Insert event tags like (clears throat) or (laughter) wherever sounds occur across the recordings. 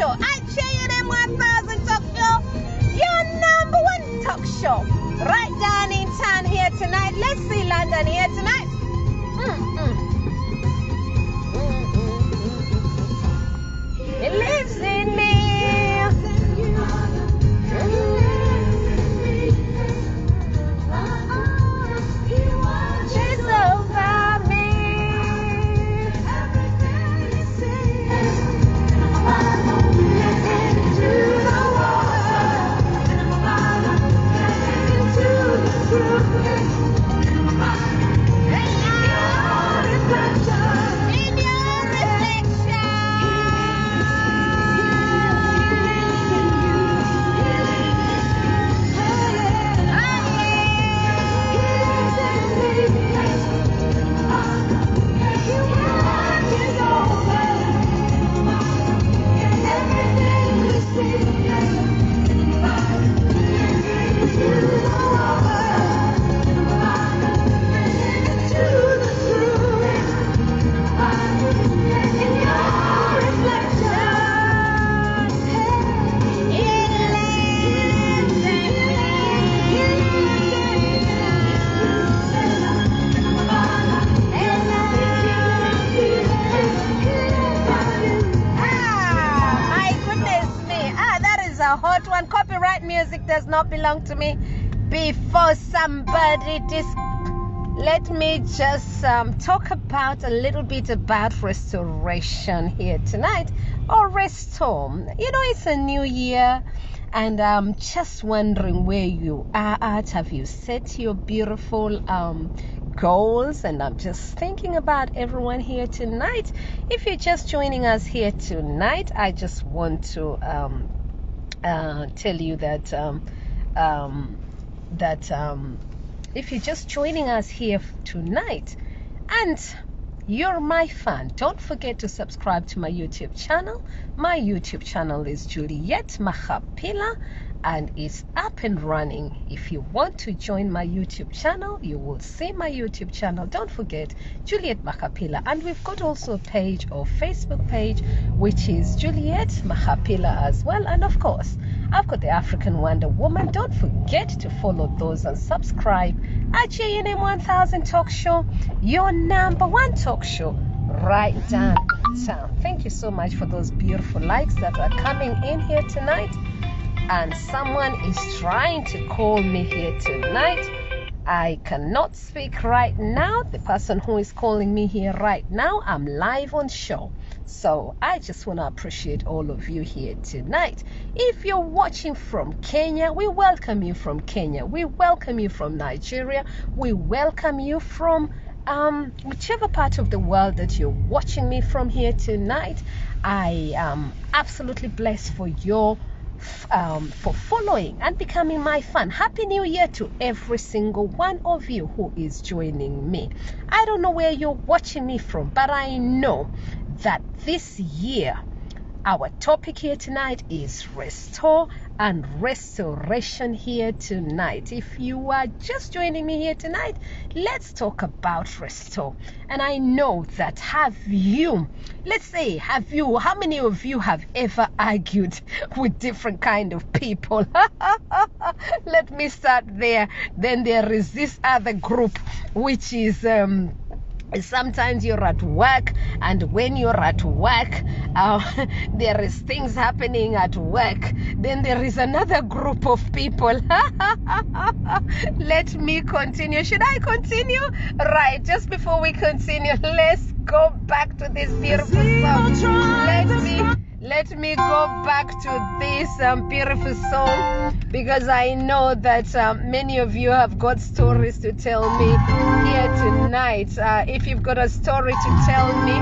show. I tell you, them one thousand talk show. Your number one talk show. Right down in town here tonight. Let's see London here tonight. Mm-mm. belong to me before somebody dis- let me just um, talk about a little bit about restoration here tonight or restore. You know it's a new year and i'm just wondering where you are at. Have you set your beautiful um, goals? And i'm just thinking about everyone here tonight. If you're just joining us here tonight i just want to um, uh, tell you that um, um, that um, if you're just joining us here tonight and you're my fan, don't forget to subscribe to my YouTube channel. My YouTube channel is Juliet Makhapila and it's up and running. If you want to join my YouTube channel, you will see my YouTube channel. Don't forget Juliet Makhapila, and we've got also a page or Facebook page which is Juliet Makhapila as well, and of course I've got the African Wonder Woman. Don't forget to follow those and subscribe at JNM 1000 Talk Show, your number one talk show right down town. Thank you so much for those beautiful likes that are coming in here tonight and someone is trying to call me here tonight. I cannot speak right now. The person who is calling me here right now, I'm live on show. So I just want to appreciate all of you here tonight. If you're watching from Kenya, we welcome you from Kenya. We welcome you from Nigeria. We welcome you from um, whichever part of the world that you're watching me from here tonight. I am absolutely blessed for your um, for following and becoming my fan. Happy New Year to every single one of you who is joining me. I don't know where you're watching me from, but I know that this year our topic here tonight is restore and restoration here tonight. If you are just joining me here tonight, let's talk about restore. And I know that have you, let's say, have you, how many of you have ever argued (laughs) with different kind of people? (laughs) Let me start there. Then there is this other group, which is um, sometimes you're at work and when you're at work uh, (laughs) there is things happening at work. Then there is another group of people. (laughs) Let me continue. Should i continue? Right just before we continue (laughs) let's go back to this beautiful song. let me let me go back to this um, beautiful song because I know that um, many of you have got stories to tell me here tonight. Uh, if you've got a story to tell me,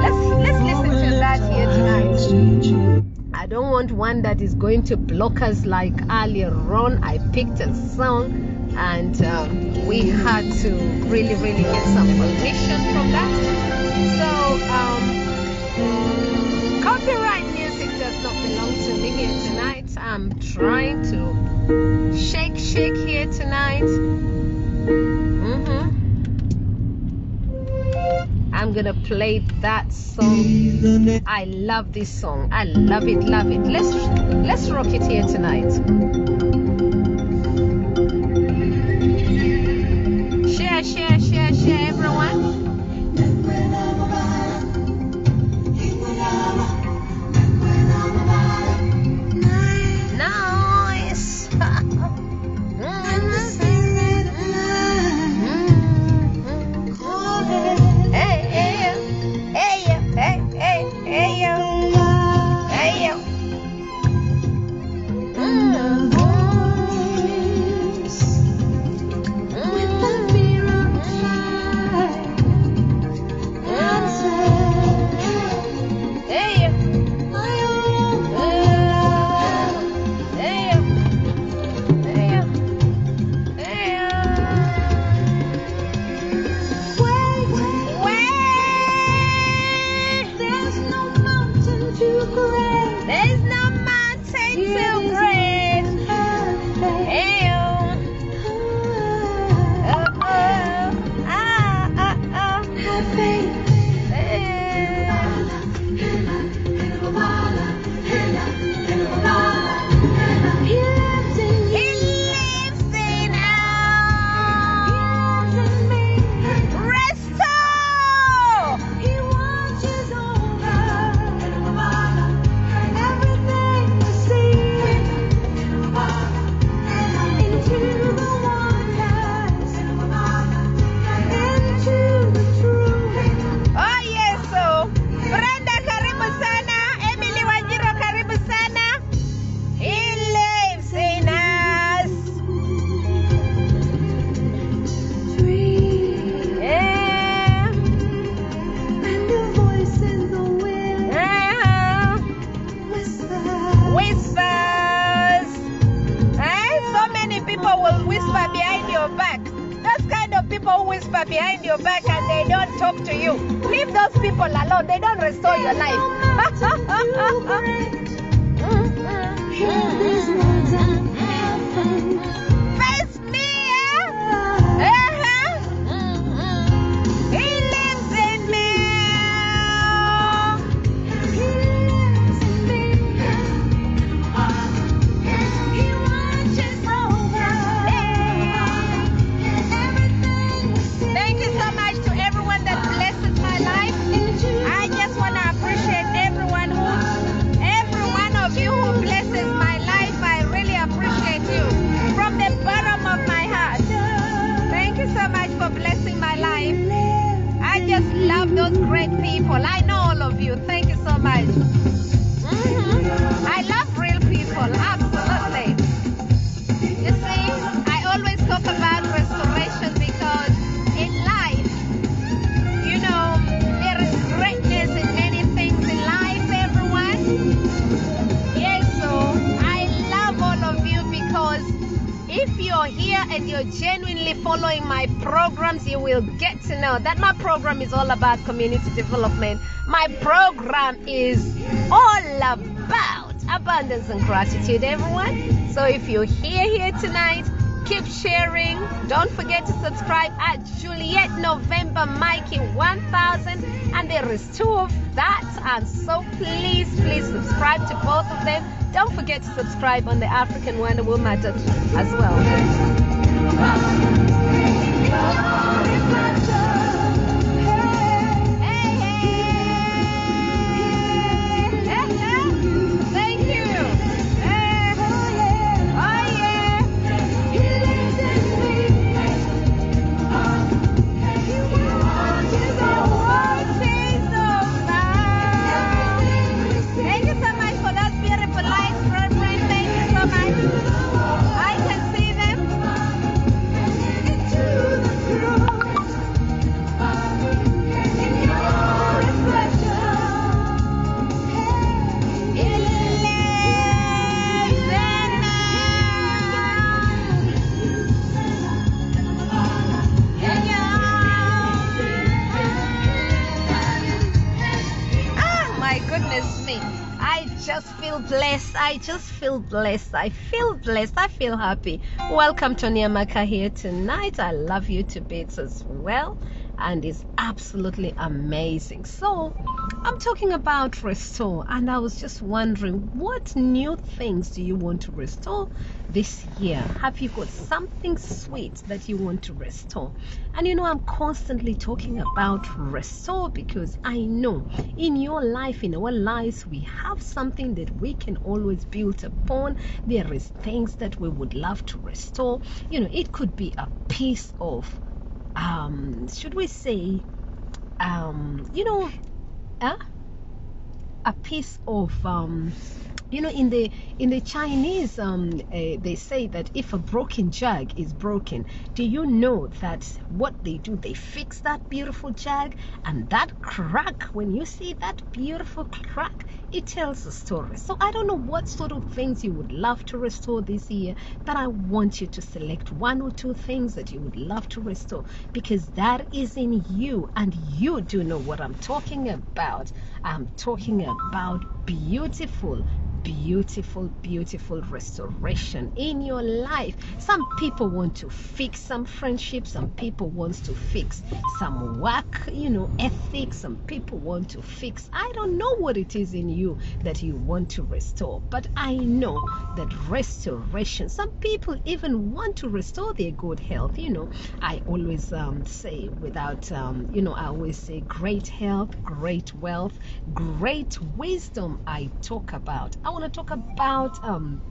let's let's listen to that here tonight. I don't want one that is going to block us like earlier on. I picked a song and um, we had to really really get some permission from that. So. Here tonight. I'm trying to shake, shake here tonight. Mm-hmm. I'm gonna play that song. I love this song. I love it, love it. Let's let's rock it here tonight. Share, share, share, share, everyone. Genuinely following my programs, you will get to know that my program is all about community development. My program is all about abundance and gratitude, everyone. So if you're here here tonight, keep sharing. Don't forget to subscribe at Juliet November Mikey 1000, and there is two of that. And so please, please subscribe to both of them. Don't forget to subscribe on the African Wonder Woman as well. Hey, just feel blessed. I feel blessed. I feel happy. Welcome to Niamaka here tonight. I love you to bits as well. And it's absolutely amazing. So, I'm talking about restore, and I was just wondering what new things do you want to restore this year? Have you got something sweet that you want to restore? And you know, I'm constantly talking about restore because I know in your life, in our lives, we have something that we can always build upon. There is things that we would love to restore. You know, it could be a piece of, um, should we say, um, you know, uh, a piece of um, you know in the in the chinese um, uh, they say that if a broken jug is broken do you know that what they do? They fix that beautiful jug and that crack when you see that beautiful crack it tells a story. So i don't know what sort of things you would love to restore this year but i want you to select one or two things that you would love to restore because that is in you and you do know what i'm talking about. I'm talking about beautiful beautiful beautiful restoration in your life. Some people want to fix some friendships some people want to fix some work you know ethics some people want to fix. I don't know what it is in you that you want to restore but i know that restoration some people even want to restore their good health you know. I always um, say without um, you know i always say great health great wealth great wisdom i talk about. I want to talk about um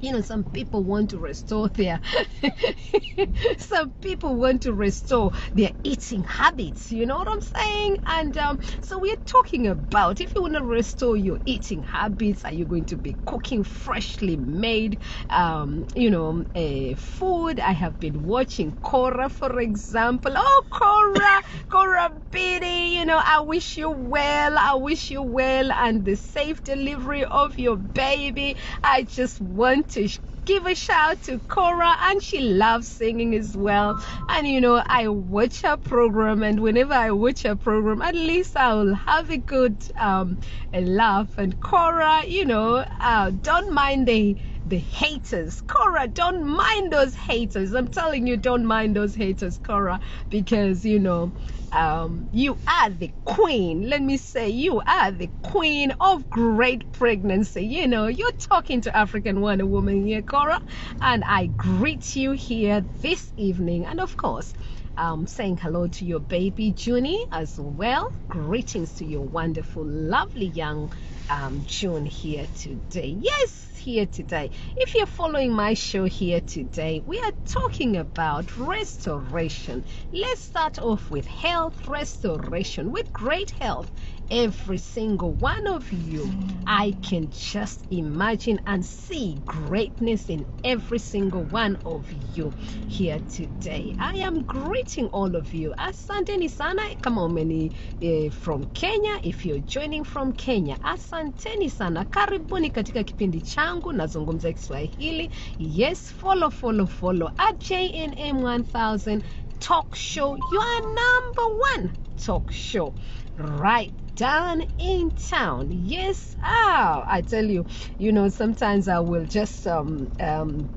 you know some people want to restore their (laughs) some people want to restore their eating habits you know what i'm saying? And um, so we're talking about if you want to restore your eating habits are you going to be cooking freshly made um, you know uh, food? I have been watching cora for example. Oh cora cora (laughs) Biddy, you know i wish you well i wish you well and the safe delivery of your baby. I just want to give a shout to Cora, and she loves singing as well. And you know, I watch her program, and whenever I watch her program, at least I'll have a good um, a laugh. And Cora, you know, uh, don't mind the the haters. Cora, don't mind those haters. I'm telling you, don't mind those haters, Cora, because you know, um, you are the queen. Let me say, you are the queen of great pregnancy. You know, you're talking to African Wonder Woman here, Cora, and I greet you here this evening. And of course, um, saying hello to your baby Junie as well. Greetings to your wonderful, lovely young um, June here today. Yes, here today. If you're following my show here today, we are talking about restoration. Let's start off with health restoration. With great health, every single one of you. I can just imagine and see greatness in every single one of you here today. I am greeting all of you. Asanteni sana kama umeni eh, from Kenya. If you're joining from Kenya, asanteni sana. Karibuni katika kipindi changu nazungumza Kiswahili. Yes, follow follow follow at JNM 1000 talk show. Your number one talk show right down in town. Yes, ah, I tell you, you know, sometimes I will just um um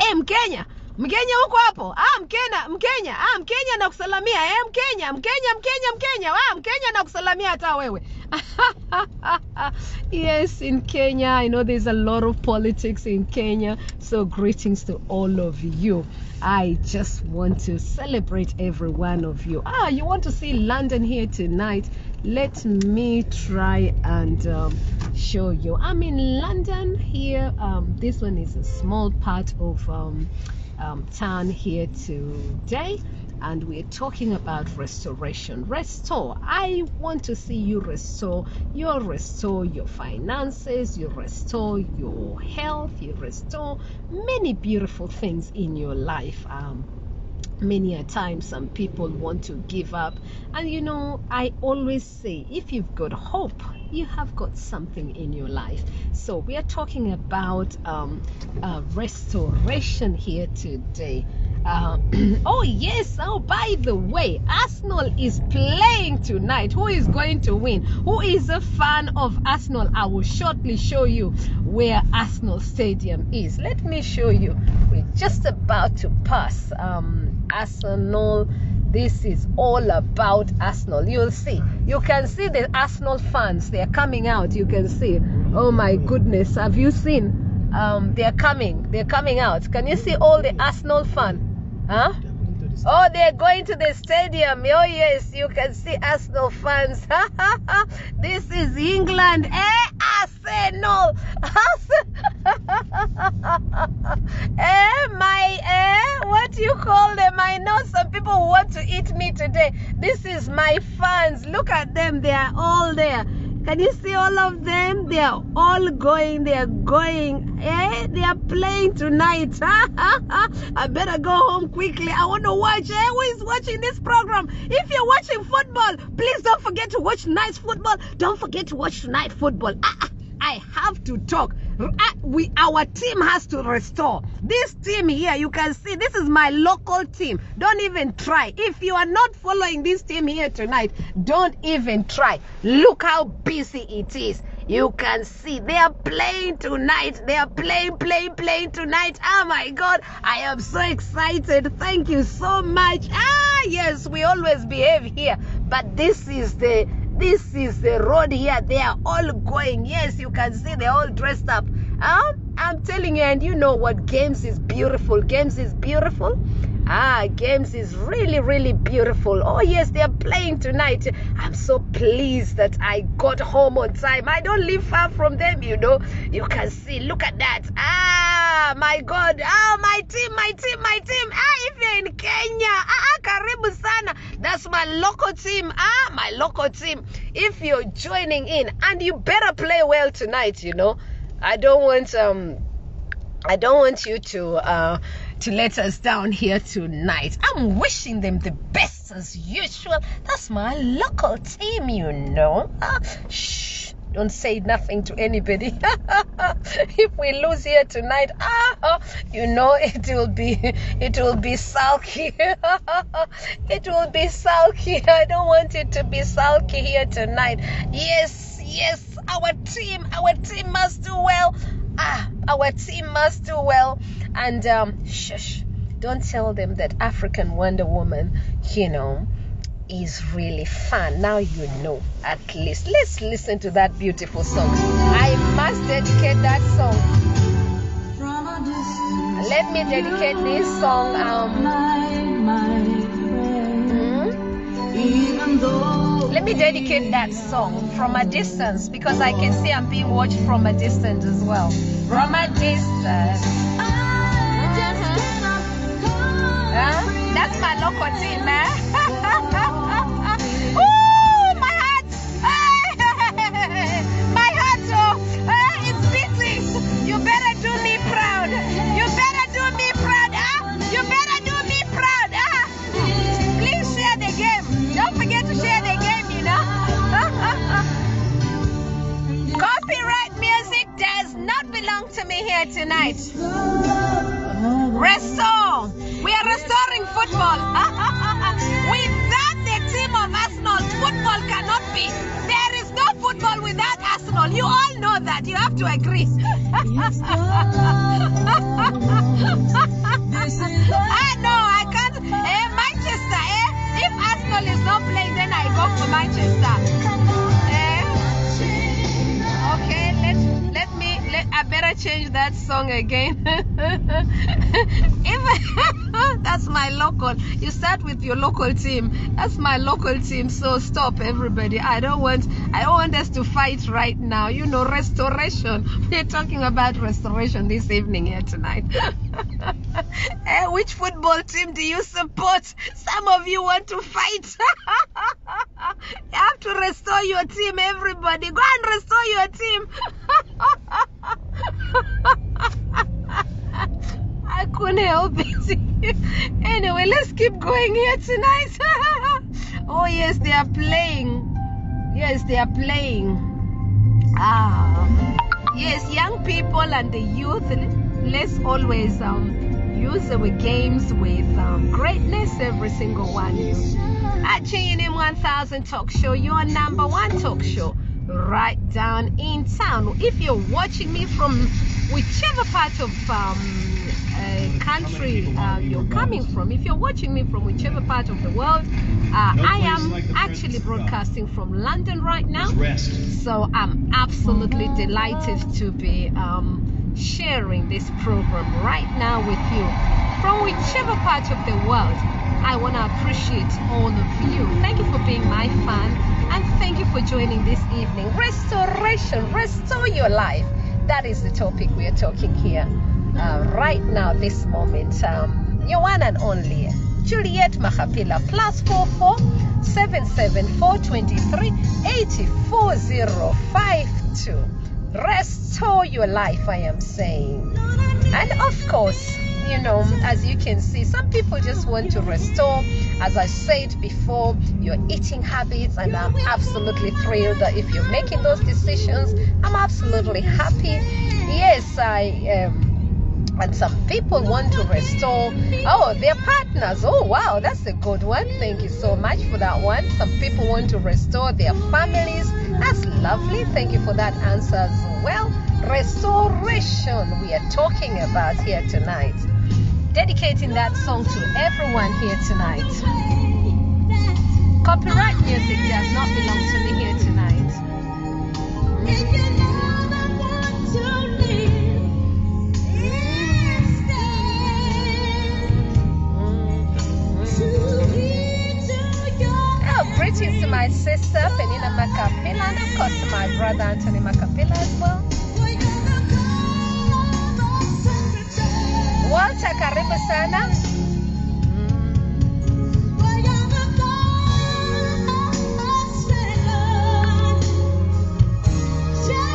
hey, Mkenya Mkenya huko hapo? Ah, Mkenya, Mkenya, ah, Mkenya nakusalamia. Eh, Mkenya, Mkenya, Mkenya, Mkenya. Ah, Mkenya nakusalamia hata wewe. (laughs) yes, in Kenya, I know there's a lot of politics in Kenya. So greetings to all of you. I just want to celebrate every one of you. Ah, you want to see London here tonight? Let me try and um, show you. I'm in London here. Um, this one is a small part of um, um, town here today and we're talking about restoration restore i want to see you restore you restore your finances you restore your health you restore many beautiful things in your life um, many a time some people want to give up. And you know i always say if you've got hope you have got something in your life. So we are talking about um, uh, restoration here today. Uh, (clears throat) oh yes. Oh by the way arsenal is playing tonight. Who is going to win? Who is a fan of arsenal? I will shortly show you where arsenal stadium is. Let me show you. We're just about to pass um, arsenal this is all about Arsenal. You'll see. You can see the Arsenal fans. They're coming out. You can see. Oh my goodness. Have you seen? Um, they're coming. They're coming out. Can you see all the Arsenal fan? Huh? Oh, they're going to the stadium. Oh, yes, you can see Arsenal fans. (laughs) this is England. Eh, Arsenal. (laughs) eh, my, eh, what you call them? I know some people want to eat me today. This is my fans. Look at them. They are all there. Can you see all of them? They are all going. They are going. Eh? They are playing tonight. (laughs) I better go home quickly. I want to watch. Eh? Who is watching this program? If you're watching football, please don't forget to watch tonight's football. Don't forget to watch tonight football. Ah, I have to talk. We our team has to restore. This team here, you can see this is my local team. Don't even try. If you are not following this team here tonight, don't even try. Look how busy it is. You can see they are playing tonight. They are playing, playing, playing tonight. Oh my God, I am so excited. Thank you so much. Ah, yes, we always behave here, but this is the this is the road here. They are all going. Yes, you can see they're all dressed up. Um, I'm telling you, and you know what? Games is beautiful. Games is beautiful. Ah, games is really, really beautiful. Oh, yes, they're playing tonight. I'm so pleased that I got home on time. I don't live far from them, you know. You can see, look at that. Ah, my God. Oh, my team, my team, my team. Ah, if you're in Kenya, ah, ah karibu sana. That's my local team. Ah, my local team. If you're joining in, and you better play well tonight, you know. I don't want um I don't want you to uh to let us down here tonight. I'm wishing them the best as usual. That's my local team, you know. Uh, shh. don't say nothing to anybody. (laughs) if we lose here tonight, ah, you know it will be it will be sulky. (laughs) it will be sulky. I don't want it to be sulky here tonight. Yes, yes, our team, our team must do well. Ah, our team must do well. And um, shush, don't tell them that African Wonder Woman, you know, is really fun. Now you know, at least. Let's listen to that beautiful song. I must dedicate that song. Let me dedicate this song. Um? Let me dedicate that song from a distance because I can see I'm being watched from a distance as well. From a distance. Uh-huh. Huh? That's my local team, man. Ooh, eh? (laughs) belong to me here tonight. Restore. We are restoring football. (laughs) without the team of Arsenal, football cannot be. There is no football without Arsenal. You all know that. You have to agree. (laughs) ah, no, I can't. Eh, Manchester, eh? If Arsenal is not playing, then I go for Manchester. Let I better change that song again. (laughs) if (laughs) that's my local, you start with your local team. That's my local team. So stop, everybody. I don't want I don't want us to fight right now. You know, restoration. (laughs) We're talking about restoration this evening here tonight. (laughs) eh, which football team do you support? Some of you want to fight. (laughs) you have to restore your team, everybody. Go and restore your team. (laughs) I couldn't help it. anyway, let's keep going here tonight. oh, yes, they are playing. Yes, they are playing. Ah, yes, young people and the youth. Let's always um, use our games with um, greatness, every single one. At JNM 1000 Talk Show, your number one talk show right down in town. If you're watching me from whichever part of um, uh, country uh, you're coming from, if you're watching me from whichever part of the world, uh, I am actually broadcasting from London right now. So I'm absolutely delighted to be um, sharing this program right now with you from whichever part of the world. I want to appreciate all of you. Thank you for being my fan and thank you for joining this evening. Restoration, restore your life. That is the topic we are talking here uh, right now, this moment. Um, your one and only Juliet Makhapila plus 44 774 23 84052. Restore your life, I am saying. And of course, you know, as you can see, some people just want to restore. As I said before, your eating habits, and I'm absolutely thrilled that if you're making those decisions, I'm absolutely happy. Yes, I um, and some people want to restore oh their partners oh wow that's a good one thank you so much for that one some people want to restore their families that's lovely. Thank you for that answer as well. Restoration we are talking about here tonight. Dedicating that song to everyone here tonight. Copyright music does not belong to me here tonight greetings to my sister Penina Makhapila and of course to my brother Anthony Makhapila as well. Walter, karibu sana.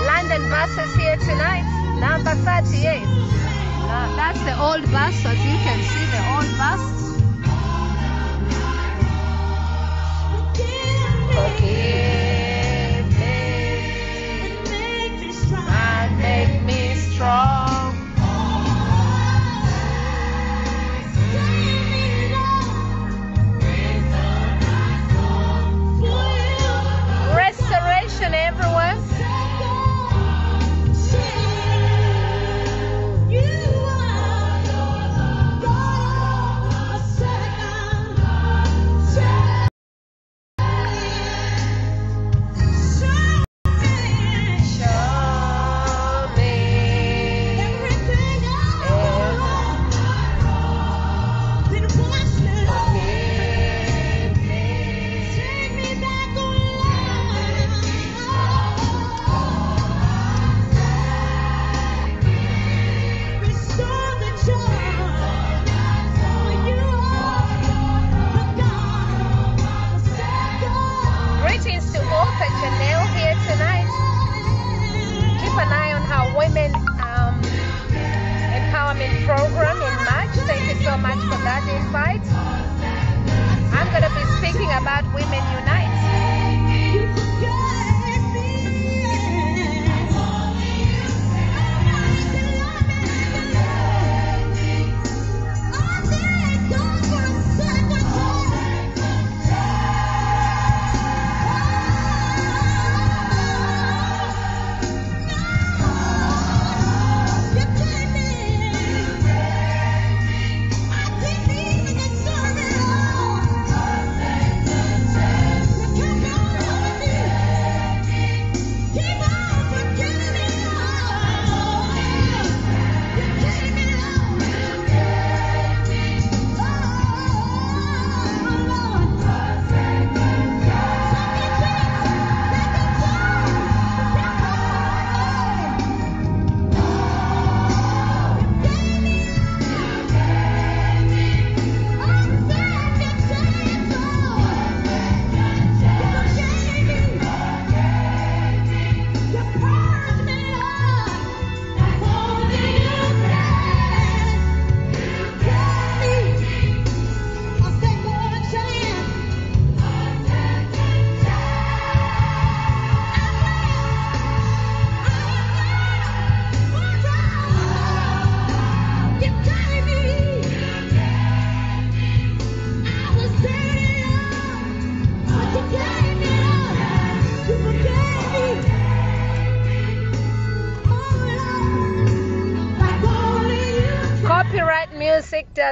London buses here tonight, number 38. Uh, that's the old bus, as you can see, the old bus. I'm going to be speaking about Women United.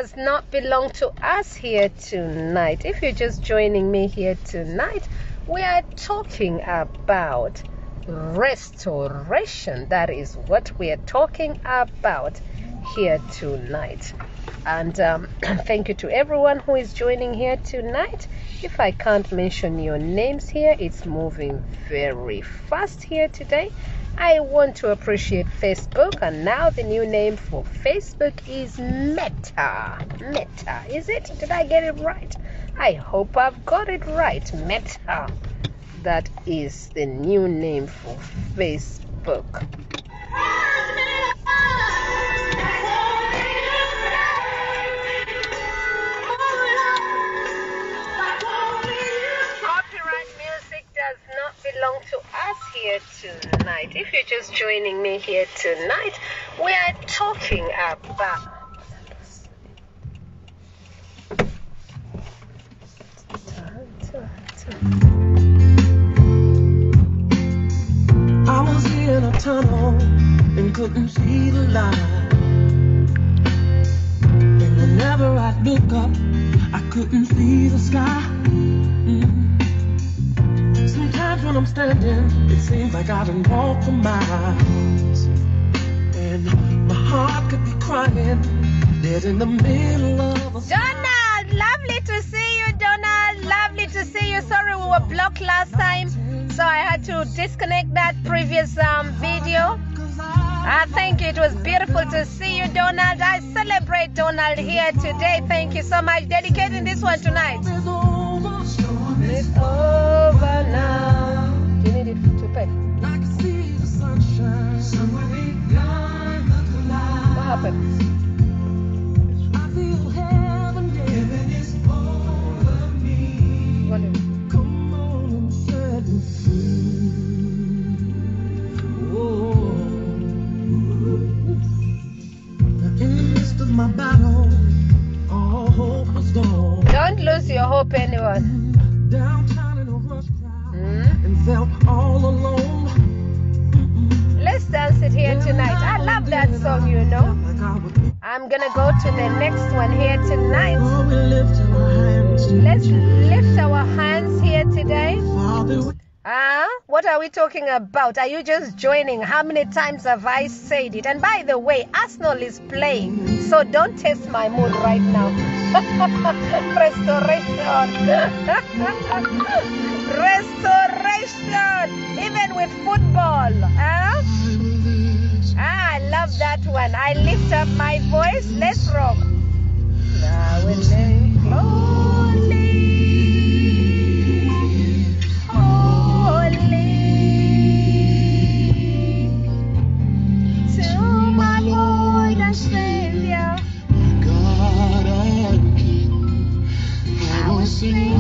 Does not belong to us here tonight. If you're just joining me here tonight, we are talking about restoration. That is what we are talking about here tonight. And um, (clears throat) thank you to everyone who is joining here tonight. If I can't mention your names here, it's moving very fast here today. I want to appreciate Facebook, and now the new name for Facebook is Meta. Meta, is it? Did I get it right? I hope I've got it right. Meta. That is the new name for Facebook. Belong to us here tonight. If you're just joining me here tonight, we are talking about. I was in a tunnel and couldn't see the light. And whenever I'd look up, I couldn't see the sky. Mm. Sometimes when I'm standing, it seems like I done walked for miles. And my heart could be crying, dead in the middle of a Donald, lovely to see you, Donald. Lovely to see you. Sorry, we were blocked last time, so I had to disconnect that previous um, video. I think it was beautiful to see you, Donald. I celebrate Donald here today. Thank you so much. Dedicating this one tonight. Over. It's over now. You need it to pay? I can see the sunshine. What happened? I feel heaven, yeah. Volume. Come on and set me free. Oh. In the midst of my battle, all hope was gone. Don't lose your hope, anyone. Felt all alone. Let's dance it here tonight. I love that song, you know. I would be. I'm gonna go to the next one here tonight. Oh, we lift our hands to Let's lift our hands here today. Ah, what are we talking about? Are you just joining? How many times have I said it? And by the way, Arsenal is playing, so don't test my mood right now. (laughs) Restoration. (laughs) Restoration. Even with football. Huh? Ah, I love that one. I lift up my voice. Let's rock. Now and then, holy, holy, to my Lord and Savior, God and King. I will sing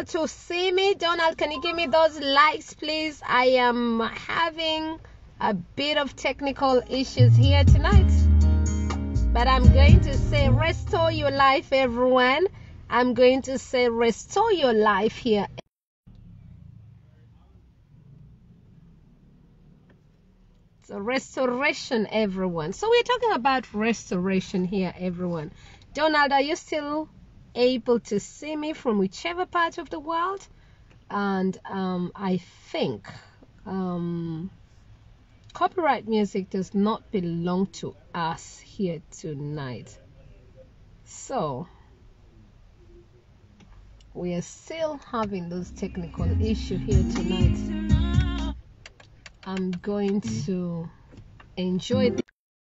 able to see me? Donald, can you give me those likes, please? I am having a bit of technical issues here tonight. But I'm going to say, restore your life, everyone. I'm going to say, restore your life here. So, restoration, everyone. So, we're talking about restoration here, everyone. Donald, are you still able to see me from whichever part of the world? And um, I think um, copyright music does not belong to us here tonight. So, we are still having those technical issue here tonight. I'm going to enjoy.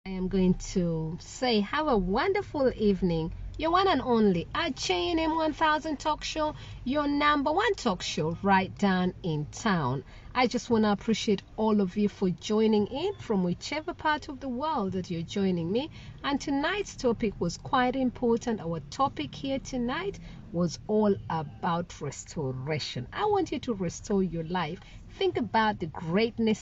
I am going to say have a wonderful evening. Your one and only at JNM 1000 Talk Show, your number one talk show right down in town. I just want to appreciate all of you for joining in from whichever part of the world that you're joining me. And tonight's topic was quite important. Our topic here tonight was all about restoration. I want you to restore your life. Think about the greatness